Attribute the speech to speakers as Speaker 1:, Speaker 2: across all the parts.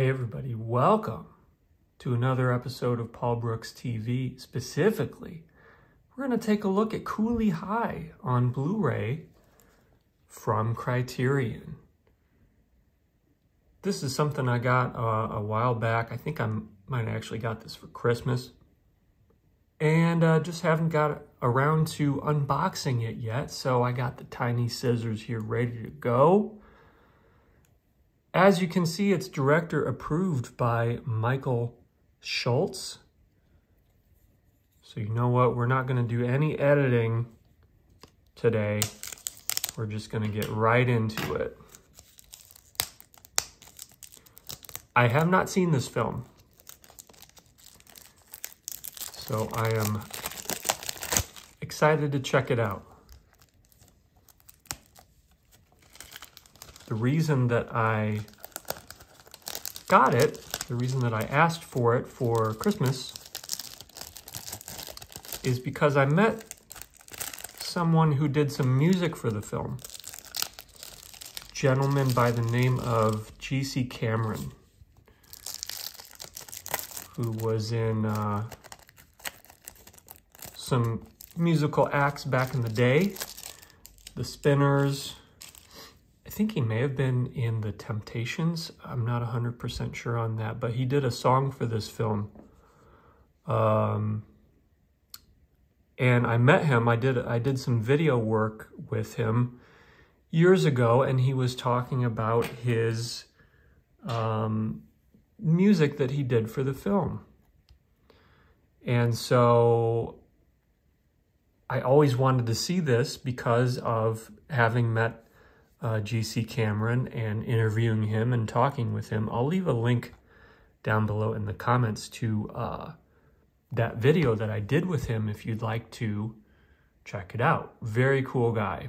Speaker 1: Hey, everybody, welcome to another episode of Paul Brooks TV. Specifically, we're going to take a look at Cooley High on Blu ray from Criterion. This is something I got uh, a while back. I think I might actually got this for Christmas. And uh, just haven't got around to unboxing it yet. So I got the tiny scissors here ready to go. As you can see, it's director approved by Michael Schultz. So you know what? We're not going to do any editing today. We're just going to get right into it. I have not seen this film. So I am excited to check it out. Reason that I got it, the reason that I asked for it for Christmas, is because I met someone who did some music for the film. Gentleman by the name of G.C. Cameron, who was in uh, some musical acts back in the day. The Spinners, I think he may have been in The Temptations. I'm not 100% sure on that, but he did a song for this film. Um, and I met him. I did I did some video work with him years ago, and he was talking about his um, music that he did for the film. And so I always wanted to see this because of having met uh, GC Cameron and interviewing him and talking with him. I'll leave a link down below in the comments to uh, that video that I did with him if you'd like to check it out. Very cool guy.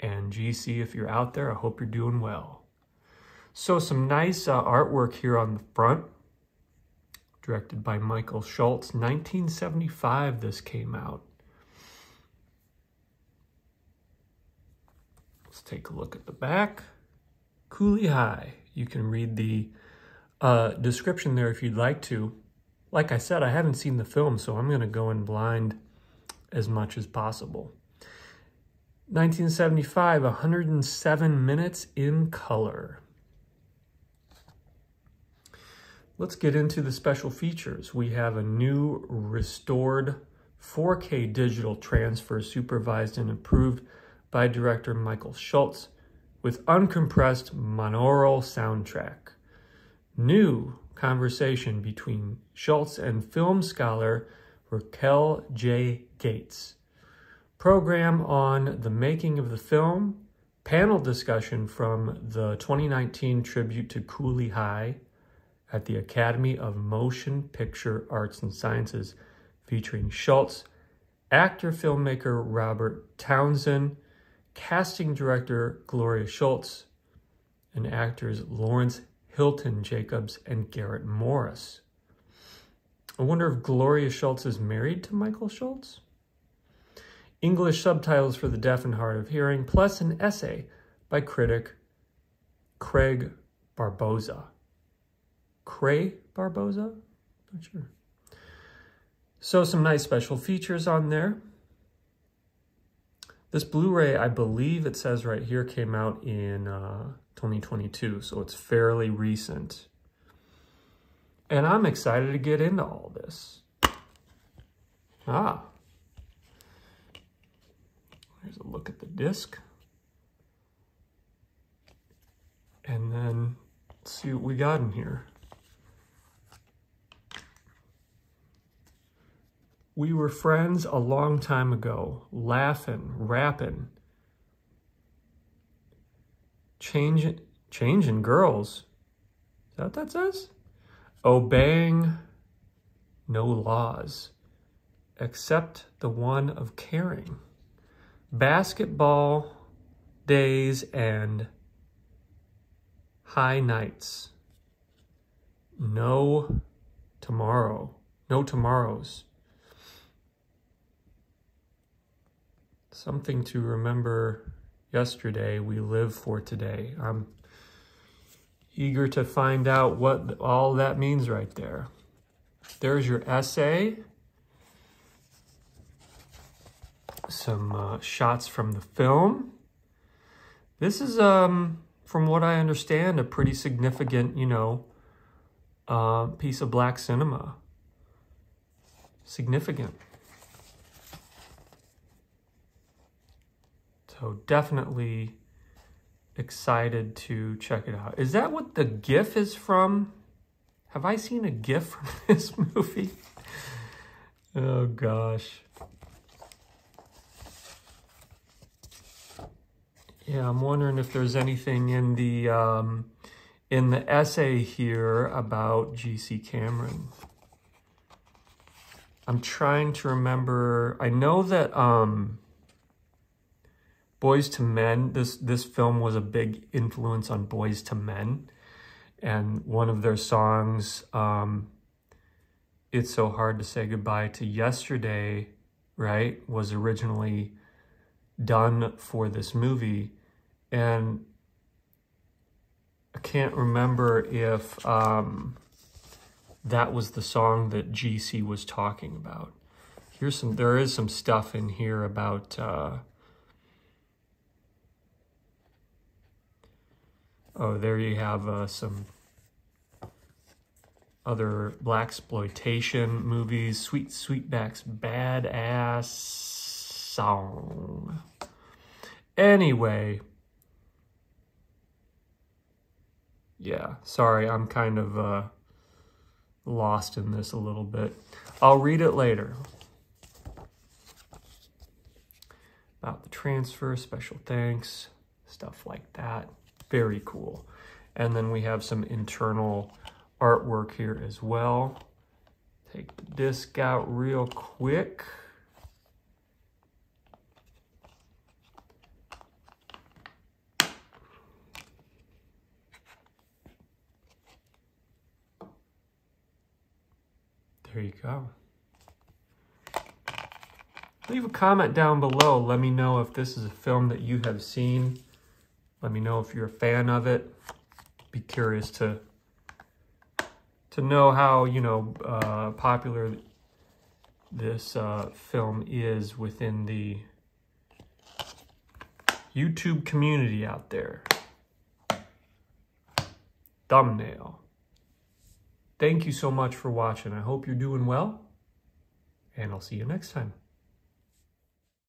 Speaker 1: And GC, if you're out there, I hope you're doing well. So some nice uh, artwork here on the front, directed by Michael Schultz. 1975 this came out. Let's take a look at the back. Cooley High. You can read the uh, description there if you'd like to. Like I said, I haven't seen the film, so I'm going to go in blind as much as possible. 1975, 107 minutes in color. Let's get into the special features. We have a new restored 4K digital transfer supervised and approved by director Michael Schultz with uncompressed monaural soundtrack. New conversation between Schultz and film scholar Raquel J. Gates. Program on the making of the film, panel discussion from the 2019 tribute to Cooley High at the Academy of Motion Picture Arts and Sciences featuring Schultz, actor filmmaker Robert Townsend, casting director Gloria Schultz, and actors Lawrence Hilton Jacobs and Garrett Morris. I wonder if Gloria Schultz is married to Michael Schultz? English subtitles for the deaf and hard of hearing, plus an essay by critic Craig Barboza. Craig Barboza? Not sure. So some nice special features on there. This Blu-ray, I believe it says right here, came out in uh, 2022, so it's fairly recent. And I'm excited to get into all this. Ah. Here's a look at the disc. And then see what we got in here. We were friends a long time ago, laughing, rapping, changing, changing girls. Is that what that says? Obeying no laws, except the one of caring. Basketball days and high nights. No tomorrow. No tomorrows. Something to remember yesterday, we live for today. I'm eager to find out what all that means right there. There's your essay. Some uh, shots from the film. This is, um, from what I understand, a pretty significant, you know, uh, piece of black cinema. Significant. So definitely excited to check it out. Is that what the GIF is from? Have I seen a GIF from this movie? Oh gosh. Yeah, I'm wondering if there's anything in the um, in the essay here about G.C. Cameron. I'm trying to remember. I know that um, Boyz II Men, this, this film was a big influence on Boyz II Men. And one of their songs, um, It's So Hard to Say Goodbye to Yesterday, right, was originally done for this movie. And I can't remember if um, that was the song that GC was talking about. Here's some, there is some stuff in here about, uh, Oh, there you have uh, some other black exploitation movies. Sweet Sweetback's Badass Song. Anyway. Yeah, sorry, I'm kind of uh, lost in this a little bit. I'll read it later. About the transfer, special thanks, stuff like that. Very cool. And then we have some internal artwork here as well. Take the disc out real quick. There you go. Leave a comment down below. Let me know if this is a film that you have seen. Let me know if you're a fan of it. Be curious to to know how, you know, uh, popular this uh, film is within the YouTube community out there. Thumbnail. Thank you so much for watching. I hope you're doing well, and I'll see you next time.